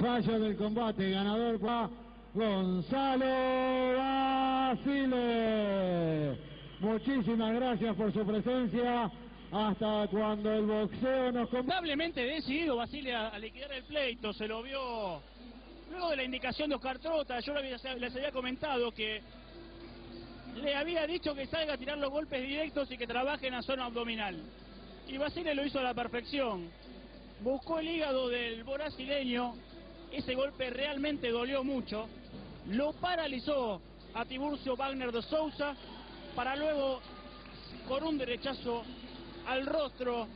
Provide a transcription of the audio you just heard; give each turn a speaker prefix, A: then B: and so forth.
A: Fallo del combate, ganador para Gonzalo Basile. Muchísimas gracias por su presencia. Hasta cuando el boxeo nos
B: Probablemente decidido Basile a, liquidar el pleito, se lo vio luego de la indicación de Oscar Trota. Yo les había comentado que le había dicho que salga a tirar los golpes directos y que trabaje en la zona abdominal. Y Basile lo hizo a la perfección. Buscó el hígado del brasileño, ese golpe realmente dolió mucho. Lo paralizó a Tiburcio Wagner de Sousa para luego, con un derechazo al rostro